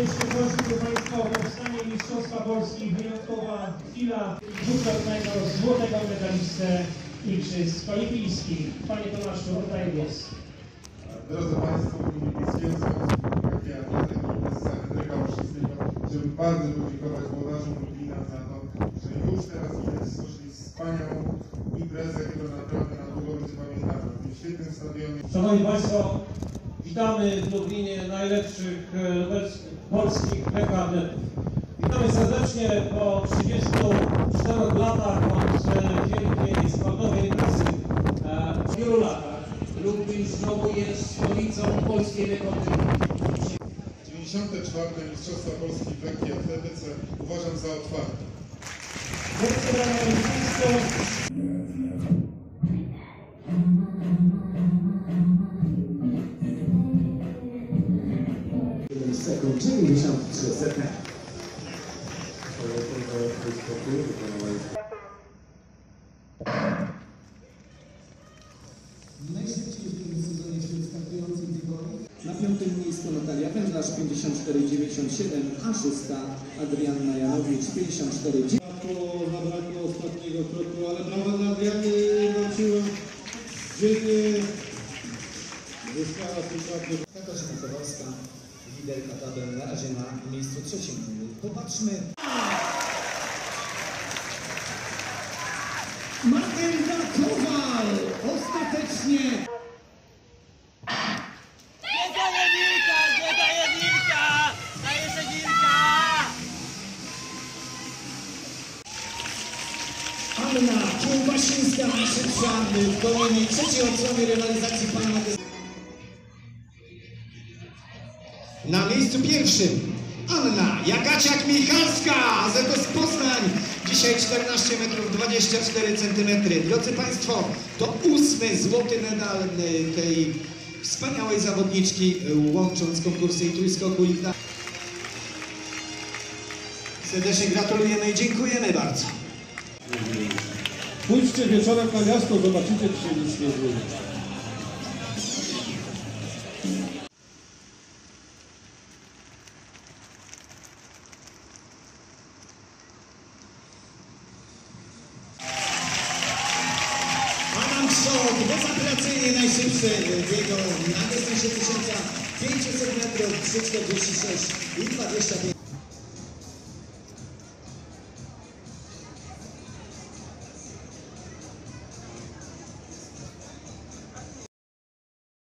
jeśli chodzi o Państwa o powstanie Mistrzostwa Polski, wyjątkowa chwila dwukrotnego złotego medalistę Igrzysk Olimpijskich. Panie Tomaszu, oddaję głos. Drodzy Państwo, w imieniu Miejskiego Związku i prezesa Henryka Olszewskiego, żeby bardzo podziękować włodarzom Lublina za to, że już teraz widać stworzyli wspaniałą imprezę, która naprawdę na długo będzie pamiętana. W tym świetnym stadionie Szanowni Państwo, witamy w Lublinie najlepszych e, polskich lekkoatletów. Witamy serdecznie po 34 latach od e, wielkiej sportowej imprezy. E, W wielu latach Lublin znowu jest stolicą polskiej lekkoatletyki. 94. Mistrzostwa Polski w lekkiej atletyce uważam za otwarte. Wielkie 93 sekund. Najszybciej w tym sezonie wśród startujących Wigori. Na piątym miejscu Natalia Wędlarz 54,97, a szósta Adrianna Janowicz 54,9. Zabrakło, zabrakło ostatniego kroku, ale brawa dla Adriany. Dziennie zyskała. Katarzyna Kowalska, liderka tabel na razie na miejscu trzecim. Popatrzmy. Magda Kowal ostatecznie Nie daje Wilka! Nie daje Wilka! Daje się Wilka! Anna Kiełbasińska, najszybsza w kolejnej trzeciej odsłonie rywalizacji pana Na miejscu pierwszym Anna Jagaciak-Michalska, z Poznań. Dzisiaj 14 metrów 24 centymetry. Drodzy Państwo, to ósmy złoty medal y, tej wspaniałej zawodniczki, y, łącząc konkursy i trójskoku i. Serdecznie gratulujemy i dziękujemy bardzo. Pójdźcie wieczorem na miasto, zobaczycie, czy się nic nie zmieni. Szok, bezapelacyjnie najszybszy biegł na dystansie 1500 metrów, 3,46 i 25